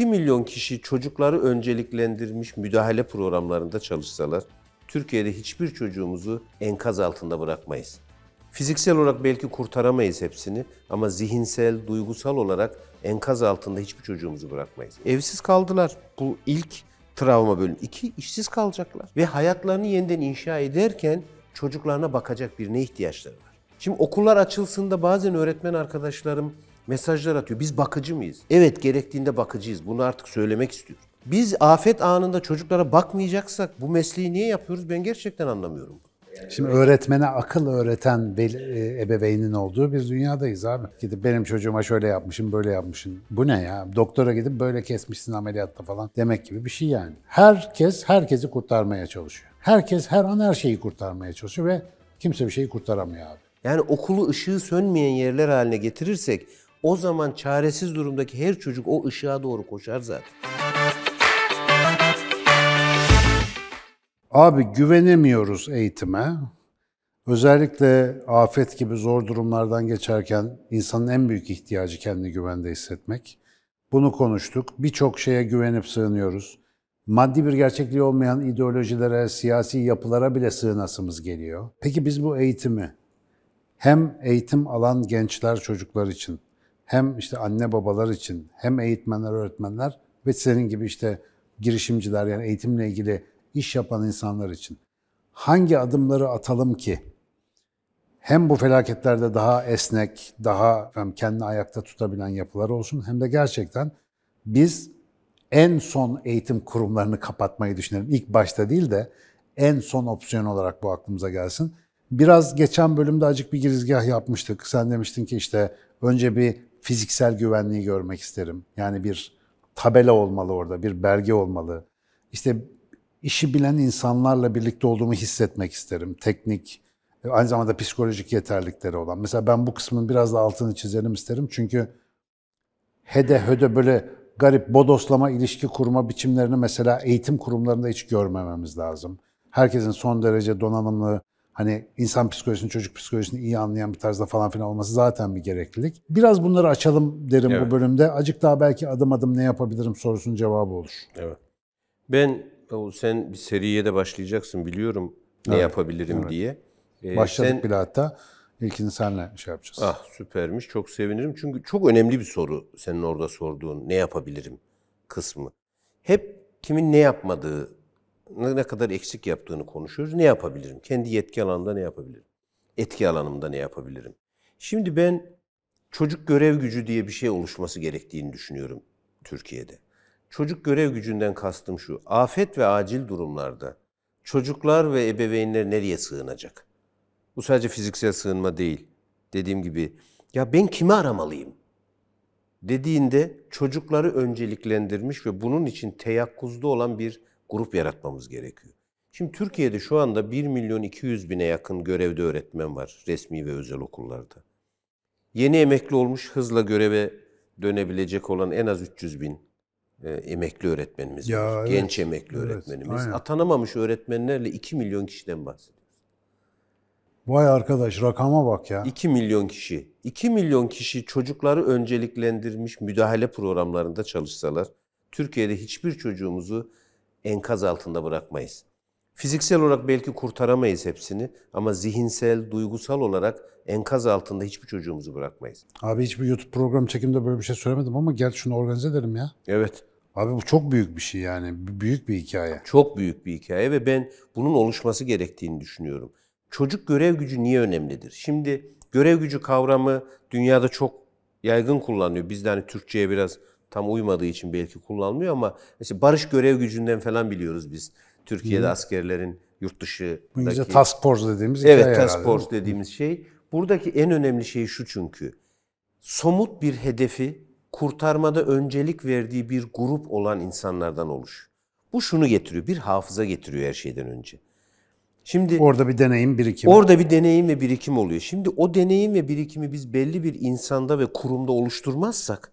2 milyon kişi çocukları önceliklendirmiş müdahale programlarında çalışsalar, Türkiye'de hiçbir çocuğumuzu enkaz altında bırakmayız. Fiziksel olarak belki kurtaramayız hepsini ama zihinsel, duygusal olarak enkaz altında hiçbir çocuğumuzu bırakmayız. Evsiz kaldılar. Bu ilk travma bölümü. İki, işsiz kalacaklar. Ve hayatlarını yeniden inşa ederken çocuklarına bakacak birine ihtiyaçları var. Şimdi okullar açılsın bazen öğretmen arkadaşlarım mesajlar atıyor. Biz bakıcı mıyız? Evet gerektiğinde bakıcıyız. Bunu artık söylemek istiyorum. Biz afet anında çocuklara bakmayacaksak bu mesleği niye yapıyoruz ben gerçekten anlamıyorum. Şimdi öğretmene akıl öğreten e, ebeveynin olduğu bir dünyadayız abi. Gidip benim çocuğuma şöyle yapmışım, böyle yapmışım. Bu ne ya? Doktora gidip böyle kesmişsin ameliyatta falan demek gibi bir şey yani. Herkes herkesi kurtarmaya çalışıyor. Herkes her an her şeyi kurtarmaya çalışıyor ve kimse bir şeyi kurtaramıyor abi. Yani okulu ışığı sönmeyen yerler haline getirirsek o zaman çaresiz durumdaki her çocuk o ışığa doğru koşar zaten. Abi güvenemiyoruz eğitime. Özellikle afet gibi zor durumlardan geçerken insanın en büyük ihtiyacı kendini güvende hissetmek. Bunu konuştuk. Birçok şeye güvenip sığınıyoruz. Maddi bir gerçekliği olmayan ideolojilere, siyasi yapılara bile sığınasımız geliyor. Peki biz bu eğitimi hem eğitim alan gençler, çocuklar için, hem işte anne babalar için, hem eğitmenler, öğretmenler ve senin gibi işte girişimciler yani eğitimle ilgili iş yapan insanlar için hangi adımları atalım ki hem bu felaketlerde daha esnek, daha kendini ayakta tutabilen yapılar olsun hem de gerçekten biz en son eğitim kurumlarını kapatmayı düşünelim. İlk başta değil de en son opsiyon olarak bu aklımıza gelsin. Biraz geçen bölümde acık bir girizgah yapmıştık. Sen demiştin ki işte önce bir fiziksel güvenliği görmek isterim. Yani bir tabela olmalı orada, bir belge olmalı. İşte işi bilen insanlarla birlikte olduğumu hissetmek isterim. Teknik, aynı zamanda psikolojik yeterlikleri olan. Mesela ben bu kısmın biraz da altını çizelim isterim. Çünkü hede höde böyle garip bodoslama ilişki kurma biçimlerini mesela eğitim kurumlarında hiç görmememiz lazım. Herkesin son derece donanımlı, hani insan psikolojisini, çocuk psikolojisini iyi anlayan bir tarzda falan filan olması zaten bir gereklilik. Biraz bunları açalım derim Evet. bu bölümde. Acık daha belki adım adım ne yapabilirim sorusunun cevabı olur. Evet. Ben o sen bir seriye de başlayacaksın biliyorum ne Evet, yapabilirim evet. diye. Ee, Başladık sen- bile hatta. İlkini senle şey yapacağız. Ah süpermiş. Çok sevinirim. Çünkü çok önemli bir soru senin orada sorduğun ne yapabilirim kısmı. Hep kimin ne yapmadığı, ne kadar eksik yaptığını konuşuyoruz. Ne yapabilirim? Kendi yetki alanında ne yapabilirim? Etki alanımda ne yapabilirim? Şimdi ben çocuk görev gücü diye bir şey oluşması gerektiğini düşünüyorum Türkiye'de. Çocuk görev gücünden kastım şu. Afet ve acil durumlarda çocuklar ve ebeveynler nereye sığınacak? Bu sadece fiziksel sığınma değil. Dediğim gibi ya ben kimi aramalıyım? Dediğinde çocukları önceliklendirmiş ve bunun için teyakkuzda olan bir grup yaratmamız gerekiyor. Şimdi Türkiye'de şu anda 1 milyon 200 bine yakın görevde öğretmen var resmi ve özel okullarda. Yeni emekli olmuş hızla göreve dönebilecek olan en az 300 bin e, emekli öğretmenimiz Ya var. evet, Genç emekli evet, öğretmenimiz. aynen. Atanamamış öğretmenlerle 2 milyon kişiden bahsediyoruz. Vay arkadaş rakama bak ya. 2 milyon kişi. 2 milyon kişi çocukları önceliklendirmiş müdahale programlarında çalışsalar Türkiye'de hiçbir çocuğumuzu enkaz altında bırakmayız. Fiziksel olarak belki kurtaramayız hepsini ama zihinsel, duygusal olarak enkaz altında hiçbir çocuğumuzu bırakmayız. Abi hiçbir YouTube program çekimde böyle bir şey söylemedim ama gel şunu organize edelim ya. Evet, Abi bu çok büyük bir şey yani. Büyük bir hikaye. çok büyük bir hikaye ve ben bunun oluşması gerektiğini düşünüyorum. Çocuk görev gücü niye önemlidir? Şimdi görev gücü kavramı dünyada çok yaygın kullanılıyor. Bizde hani Türkçe'ye biraz tam uymadığı için belki kullanılmıyor ama mesela barış görev gücünden falan biliyoruz biz. Türkiye'de askerlerin yurt. Bu İngilizce task force dediğimiz Evet, task force dediğimiz şey. Buradaki en önemli şey şu çünkü. Somut bir hedefi kurtarmada öncelik verdiği bir grup olan insanlardan oluş. Bu şunu getiriyor, bir hafıza getiriyor her şeyden önce. Şimdi Orada bir deneyim birikim. orada bir deneyim ve birikim oluyor. Şimdi o deneyim ve birikimi biz belli bir insanda ve kurumda oluşturmazsak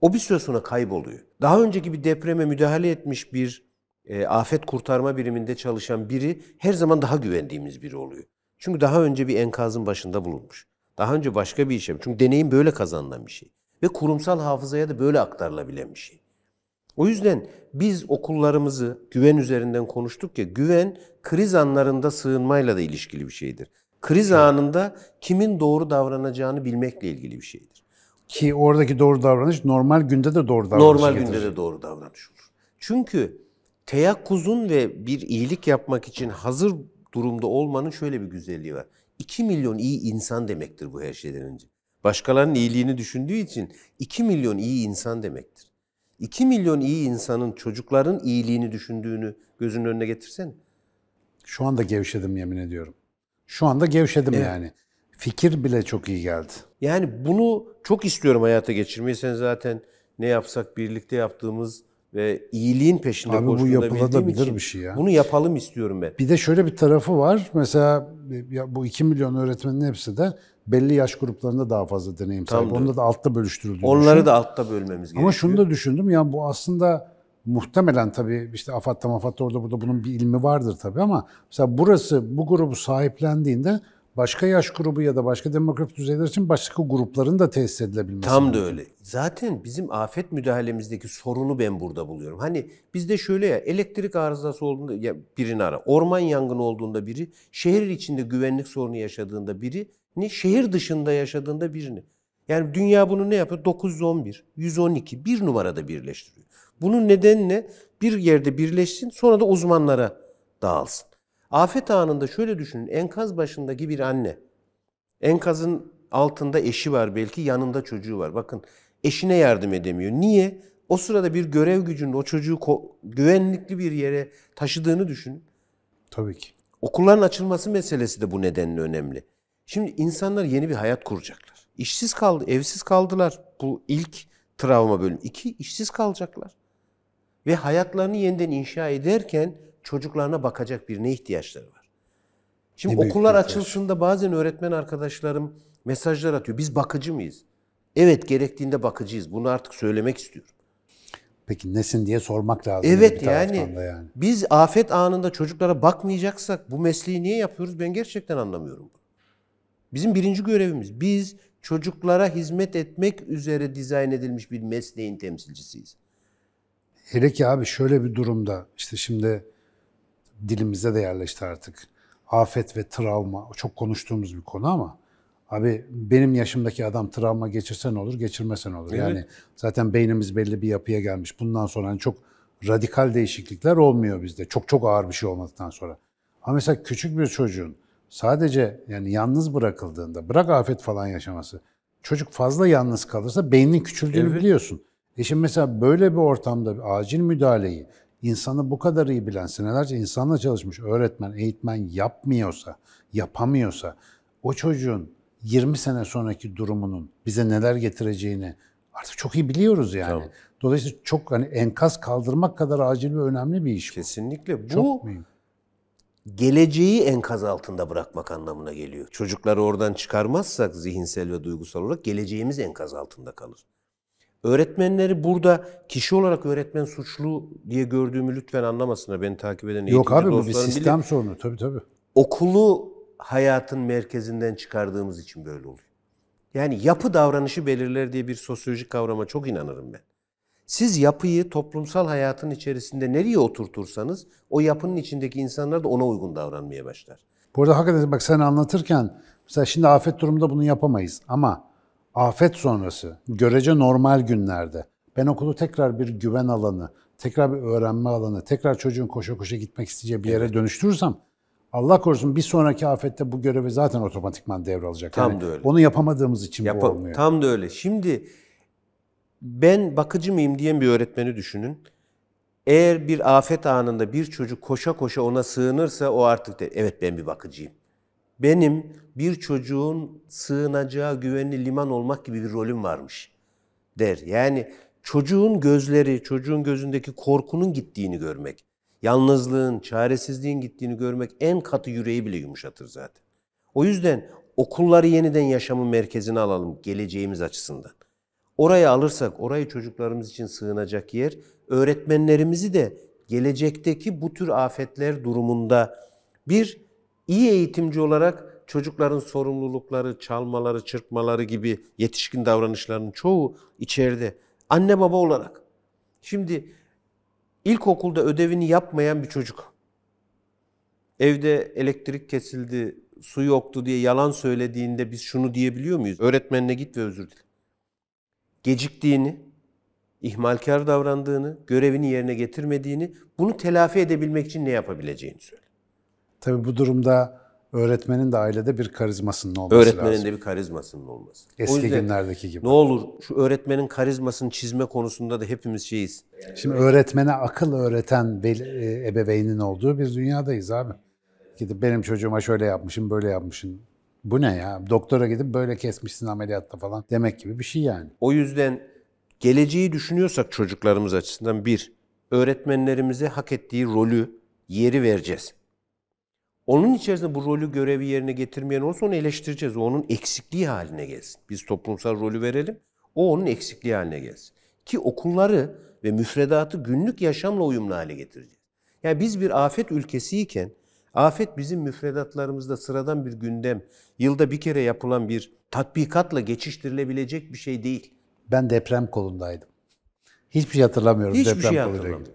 o bir süre sonra kayboluyor. Daha önceki bir depreme müdahale etmiş bir e, afet kurtarma biriminde çalışan biri her zaman daha güvendiğimiz biri oluyor. Çünkü daha önce bir enkazın başında bulunmuş. Daha önce başka bir işe. Çünkü deneyim böyle kazanılan bir şey. Ve kurumsal hafızaya da böyle aktarılabilen bir şey. O yüzden biz okullarımızı güven üzerinden konuştuk ya, güven kriz anlarında sığınmayla da ilişkili bir şeydir. Kriz anında kimin doğru davranacağını bilmekle ilgili bir şeydir. Ki oradaki doğru davranış normal günde de doğru davranış Normal getirir. günde de doğru davranış olur. Çünkü teyakkuzun ve bir iyilik yapmak için hazır durumda olmanın şöyle bir güzelliği var. 2 milyon iyi insan demektir bu her şeyden önce. Başkalarının iyiliğini düşündüğü için 2 milyon iyi insan demektir. 2 milyon iyi insanın çocukların iyiliğini düşündüğünü gözünün önüne getirsen. Şu anda gevşedim yemin ediyorum. Şu anda gevşedim yani. Fikir bile çok iyi geldi. Yani bunu çok istiyorum hayata geçirmeyi. Sen zaten ne yapsak birlikte yaptığımız ve iyiliğin peşinde Abi bu yapılabilir için bir şey ya. Bunu yapalım istiyorum ben. Bir de şöyle bir tarafı var. Mesela bu 2 milyon öğretmenin hepsi de belli yaş gruplarında daha fazla deneyim sahibi. Tam da Onda da altta bölüştürüldüğünü Onları düşün. da altta bölmemiz gerekiyor. Ama şunu da düşündüm ya bu aslında muhtemelen tabii işte AFAD'da MAFAD'da orada burada bunun bir ilmi vardır tabii ama mesela burası bu grubu sahiplendiğinde başka yaş grubu ya da başka demografik düzeyler için başka grupların da tesis edilebilmesi. Tam da öyle. Zaten bizim afet müdahalemizdeki sorunu ben burada buluyorum. Hani bizde şöyle ya elektrik arızası olduğunda ya birini ara. Orman yangını olduğunda biri, şehir içinde güvenlik sorunu yaşadığında biri, ne şehir dışında yaşadığında birini. Yani dünya bunu ne yapıyor? 911, 112 bir numarada birleştiriyor. Bunun nedeni ne? Bir yerde birleşsin sonra da uzmanlara dağılsın. Afet anında şöyle düşünün. Enkaz başındaki bir anne. Enkazın altında eşi var belki, yanında çocuğu var. Bakın eşine yardım edemiyor. Niye? O sırada bir görev gücünün o çocuğu güvenlikli bir yere taşıdığını düşünün. Tabii ki. Okulların açılması meselesi de bu nedenle önemli. Şimdi insanlar yeni bir hayat kuracaklar. İşsiz kaldı, evsiz kaldılar. Bu ilk travma bölüm. İki, işsiz kalacaklar. Ve hayatlarını yeniden inşa ederken çocuklarına bakacak birine ihtiyaçları var. Şimdi Ne okullar bir ihtiyaç. açılsın öğretmen arkadaşlarım mesajlar atıyor. Biz bakıcı mıyız? Evet gerektiğinde bakıcıyız. Bunu artık söylemek istiyorum. Peki nesin diye sormak lazım. Evet yani, yani. biz afet anında çocuklara bakmayacaksak bu mesleği niye yapıyoruz ben gerçekten anlamıyorum. Bizim birinci görevimiz biz çocuklara hizmet etmek üzere dizayn edilmiş bir mesleğin temsilcisiyiz. Hele ki abi şöyle bir durumda işte şimdi dilimize de yerleşti artık. Afet ve travma çok konuştuğumuz bir konu ama abi benim yaşımdaki adam travma geçirse ne olur, geçirmese ne olur? Yani zaten beynimiz belli bir yapıya gelmiş. Bundan sonra hani çok radikal değişiklikler olmuyor bizde. Çok çok ağır bir şey olmadıktan sonra. Ama mesela küçük bir çocuğun sadece yani yalnız bırakıldığında, bırak afet falan yaşaması, çocuk fazla yalnız kalırsa beynin küçüldüğünü Evet. biliyorsun. E şimdi mesela böyle bir ortamda bir acil müdahaleyi insanı bu kadar iyi bilen, senelerce insanla çalışmış öğretmen, eğitmen yapmıyorsa, yapamıyorsa o çocuğun 20 sene sonraki durumunun bize neler getireceğini artık çok iyi biliyoruz yani. Tamam. Dolayısıyla çok hani enkaz kaldırmak kadar acil ve önemli bir iş bu. Kesinlikle bu Çok mühim. geleceği enkaz altında bırakmak anlamına geliyor. Çocukları oradan çıkarmazsak zihinsel ve duygusal olarak geleceğimiz enkaz altında kalır. Öğretmenleri burada kişi olarak öğretmen suçlu diye gördüğümü lütfen anlamasınlar. Beni takip eden Yok abi bu bir dostlarım bilir. sistem sorunu tabii tabii. okulu hayatın merkezinden çıkardığımız için böyle oluyor. Yani yapı davranışı belirler diye bir sosyolojik kavrama çok inanırım ben. Siz yapıyı toplumsal hayatın içerisinde nereye oturtursanız o yapının içindeki insanlar da ona uygun davranmaya başlar. Bu arada hakikaten bak sen anlatırken mesela şimdi afet durumunda bunu yapamayız ama afet sonrası görece normal günlerde ben okulu tekrar bir güven alanı, tekrar bir öğrenme alanı, tekrar çocuğun koşa koşa gitmek isteyeceği bir yere dönüştürürsem Allah korusun bir sonraki afette bu görevi zaten otomatikman devralacak. Tam Yani da öyle. Onu yapamadığımız için bu Yapa- olmuyor. Tam da öyle. Şimdi ben bakıcı mıyım diyen bir öğretmeni düşünün. Eğer bir afet anında bir çocuk koşa koşa ona sığınırsa o artık der, evet ben bir bakıcıyım. Benim bir çocuğun sığınacağı güvenli liman olmak gibi bir rolüm varmış der. Yani çocuğun gözleri, çocuğun gözündeki korkunun gittiğini görmek, yalnızlığın, çaresizliğin gittiğini görmek en katı yüreği bile yumuşatır zaten. O yüzden okulları yeniden yaşamın merkezine alalım geleceğimiz açısından. Oraya alırsak, orayı çocuklarımız için sığınacak yer, öğretmenlerimizi de gelecekteki bu tür afetler durumunda bir iyi eğitimci olarak çocukların sorumlulukları, çalmaları, çırpmaları gibi yetişkin davranışlarının çoğu içeride. Anne baba olarak. Şimdi ilkokulda ödevini yapmayan bir çocuk evde elektrik kesildi, su yoktu diye yalan söylediğinde biz şunu diyebiliyor muyuz? Öğretmenine git ve özür dile. Geciktiğini, ihmalkar davrandığını, görevini yerine getirmediğini, bunu telafi edebilmek için ne yapabileceğini söyle. Tabii bu durumda öğretmenin de ailede bir karizmasının olması Öğretmenin lazım. de bir karizmasının olması. O Eski yüzden günlerdeki gibi. Ne olur şu öğretmenin karizmasını çizme konusunda da hepimiz şeyiz. Şimdi öğretmene akıl öğreten e, ebeveynin olduğu bir dünyadayız abi. Gidip benim çocuğuma şöyle yapmışım, böyle yapmışım. Bu ne ya? Doktora gidip böyle kesmişsin ameliyatta falan demek gibi bir şey yani. O yüzden geleceği düşünüyorsak çocuklarımız açısından bir, öğretmenlerimize hak ettiği rolü, yeri vereceğiz. Onun içerisinde bu rolü, görevi yerine getirmeyen olursa onu eleştireceğiz. O onun eksikliği haline gelsin. Biz toplumsal rolü verelim, o onun eksikliği haline gelsin. Ki okulları ve müfredatı günlük yaşamla uyumlu hale getireceğiz. Yani biz bir afet ülkesiyken, afet bizim müfredatlarımızda sıradan bir gündem, yılda bir kere yapılan bir tatbikatla geçiştirilebilecek bir şey değil. Ben deprem kolundaydım. Hiçbir şey hatırlamıyorum Hiçbir deprem şey hatırlamıyorum.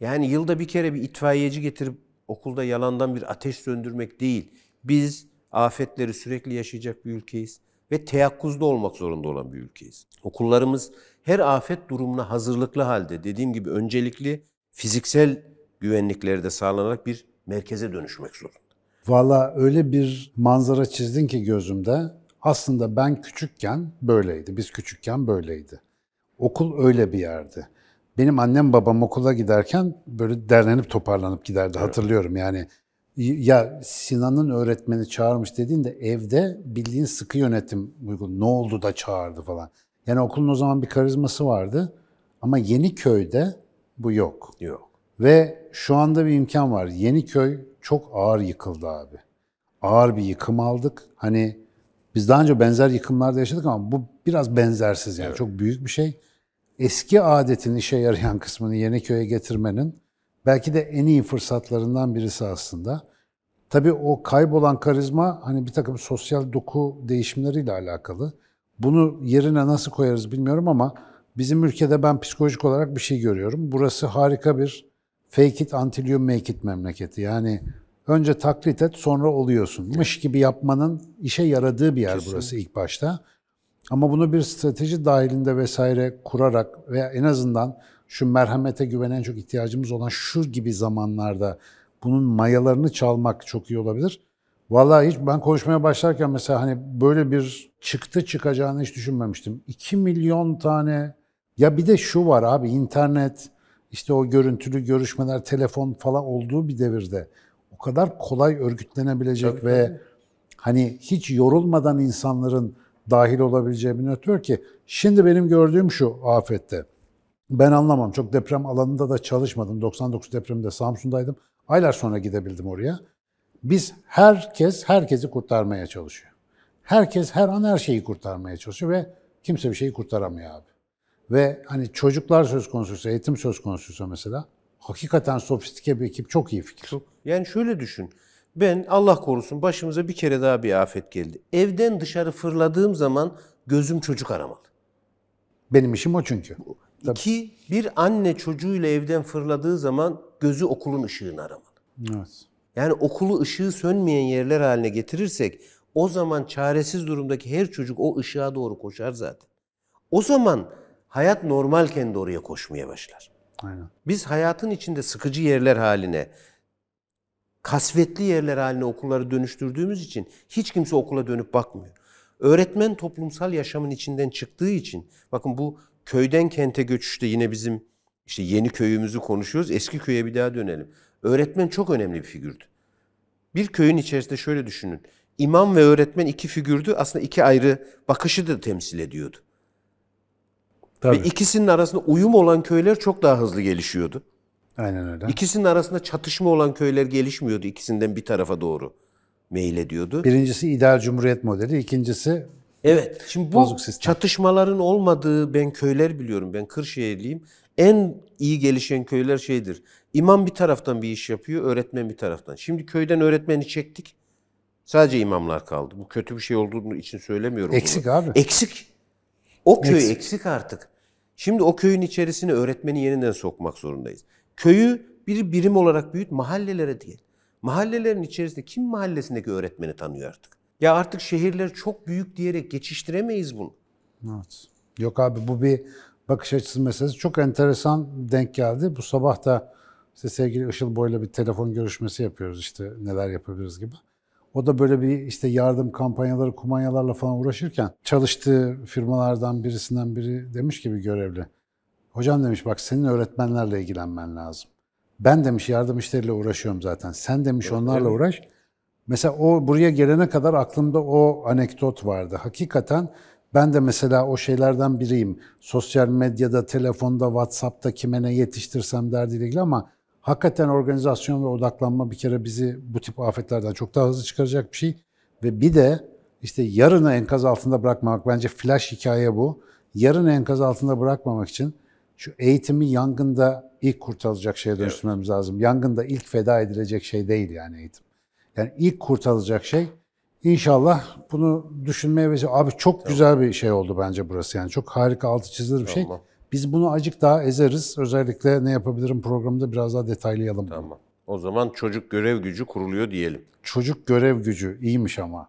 Yani yılda bir kere bir itfaiyeci getirip okulda yalandan bir ateş söndürmek değil. Biz afetleri sürekli yaşayacak bir ülkeyiz ve teyakkuzda olmak zorunda olan bir ülkeyiz. Okullarımız her afet durumuna hazırlıklı halde dediğim gibi öncelikli fiziksel güvenlikleri de sağlanarak bir merkeze dönüşmek zorunda. Valla öyle bir manzara çizdin ki gözümde. Aslında ben küçükken böyleydi. Biz küçükken böyleydi. Okul öyle bir yerdi. Benim annem babam okula giderken böyle derlenip toparlanıp giderdi. Hatırlıyorum yani. Ya Sinan'ın öğretmeni çağırmış dediğinde evde bildiğin sıkı yönetim uygun. Ne oldu da çağırdı falan. Yani okulun o zaman bir karizması vardı. Ama Yeniköy'de bu yok. Yok. Ve şu anda bir imkan var. Yeniköy çok ağır yıkıldı abi. Ağır bir yıkım aldık. Hani biz daha önce benzer yıkımlarda yaşadık ama bu biraz benzersiz yani. Çok büyük bir şey. Eski adetin işe yarayan kısmını Yeniköy'e getirmenin belki de en iyi fırsatlarından birisi aslında. Tabii o kaybolan karizma hani bir takım sosyal doku değişimleriyle alakalı. Bunu yerine nasıl koyarız bilmiyorum ama bizim ülkede ben psikolojik olarak bir şey görüyorum. Burası harika bir fake it until you make it memleketi. Yani önce taklit et sonra oluyorsun. Mış gibi yapmanın işe yaradığı bir yer burası ilk başta. Ama bunu bir strateji dahilinde vesaire kurarak veya en azından şu merhamete güvenen çok ihtiyacımız olan şu gibi zamanlarda bunun mayalarını çalmak çok iyi olabilir. Vallahi hiç ben konuşmaya başlarken mesela hani böyle bir çıktı çıkacağını hiç düşünmemiştim. 2 milyon tane ya bir de şu var abi internet işte o görüntülü görüşmeler telefon falan olduğu bir devirde o kadar kolay örgütlenebilecek ve hani hiç yorulmadan insanların dahil olabileceği bir network ki şimdi benim gördüğüm şu afette. Ben anlamam. Çok deprem alanında da çalışmadım. 99 depreminde Samsun'daydım. Aylar sonra gidebildim oraya. Biz herkes herkesi kurtarmaya çalışıyor. Herkes her an her şeyi kurtarmaya çalışıyor ve kimse bir şeyi kurtaramıyor abi. Ve hani çocuklar söz konusuysa, eğitim söz konusuysa mesela hakikaten sofistike bir ekip çok iyi fikir. Çok. Yani şöyle düşün. Ben Allah korusun başımıza bir kere daha bir afet geldi. Evden dışarı fırladığım zaman gözüm çocuk aramalı. Benim işim o çünkü. İki, bir anne çocuğuyla evden fırladığı zaman gözü okulun ışığını aramalı. Evet. Yani okulu ışığı sönmeyen yerler haline getirirsek o zaman çaresiz durumdaki her çocuk o ışığa doğru koşar zaten. O zaman hayat normalken de oraya koşmaya başlar. Aynen. Biz hayatın içinde sıkıcı yerler haline, kasvetli yerler haline okulları dönüştürdüğümüz için hiç kimse okula dönüp bakmıyor. Öğretmen toplumsal yaşamın içinden çıktığı için, bakın bu köyden kente göçüşte yine bizim işte yeni köyümüzü konuşuyoruz, eski köye bir daha dönelim. Öğretmen çok önemli bir figürdü. Bir köyün içerisinde şöyle düşünün. İmam ve öğretmen iki figürdü, aslında iki ayrı bakışı da temsil ediyordu. Tabii. Ve ikisinin arasında uyum olan köyler çok daha hızlı gelişiyordu. Aynen öyle. İkisinin arasında çatışma olan köyler gelişmiyordu. İkisinden bir tarafa doğru meylediyordu. Birincisi ideal cumhuriyet modeli, ikincisi Evet. Şimdi bu çatışmaların olmadığı ben köyler biliyorum. Ben Kırşehirliyim. En iyi gelişen köyler şeydir. İmam bir taraftan bir iş yapıyor, öğretmen bir taraftan. Şimdi köyden öğretmeni çektik. Sadece imamlar kaldı. Bu kötü bir şey olduğunu için söylemiyorum bunu. Eksik abi. Eksik. O köy Eksik. eksik. artık. Şimdi o köyün içerisine öğretmeni yeniden sokmak zorundayız. Köyü bir birim olarak büyüt, mahallelere değil. Mahallelerin içerisinde kim mahallesindeki öğretmeni tanıyor artık? Ya artık şehirler çok büyük diyerek geçiştiremeyiz bunu. Evet. Yok abi bu bir bakış açısı meselesi. Çok enteresan denk geldi. Bu sabah da işte sevgili Işıl Boy'la bir telefon görüşmesi yapıyoruz işte neler yapabiliriz gibi. O da böyle bir işte yardım kampanyaları, kumanyalarla falan uğraşırken çalıştığı firmalardan birisinden biri demiş ki bir görevli. Hocam demiş bak senin öğretmenlerle ilgilenmen lazım. Ben demiş yardım işleriyle uğraşıyorum zaten. Sen demiş onlarla evet. uğraş. Mesela o buraya gelene kadar aklımda o anekdot vardı. Hakikaten ben de mesela o şeylerden biriyim. Sosyal medyada, telefonda, WhatsApp'ta kime ne yetiştirsem derdiyle ilgili ama hakikaten organizasyon ve odaklanma bir kere bizi bu tip afetlerden çok daha hızlı çıkaracak bir şey. Ve bir de işte yarını enkaz altında bırakmamak bence flash hikaye bu. Yarını enkaz altında bırakmamak için şu eğitimi yangında ilk kurtarılacak şeye dönüştürmemiz lazım. Yangında ilk feda edilecek şey değil yani eğitim. Yani ilk kurtarılacak şey inşallah bunu düşünmeye vesile. Abi çok güzel bir şey oldu bence burası yani. Çok harika altı çizilir bir şey. Tamam. Biz bunu acık daha ezeriz. Özellikle ne yapabilirim programında biraz daha detaylayalım. Tamam. O zaman çocuk görev gücü kuruluyor diyelim. Çocuk görev gücü iyiymiş ama.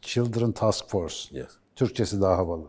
Children Task Force. Yes. Türkçesi daha havalı.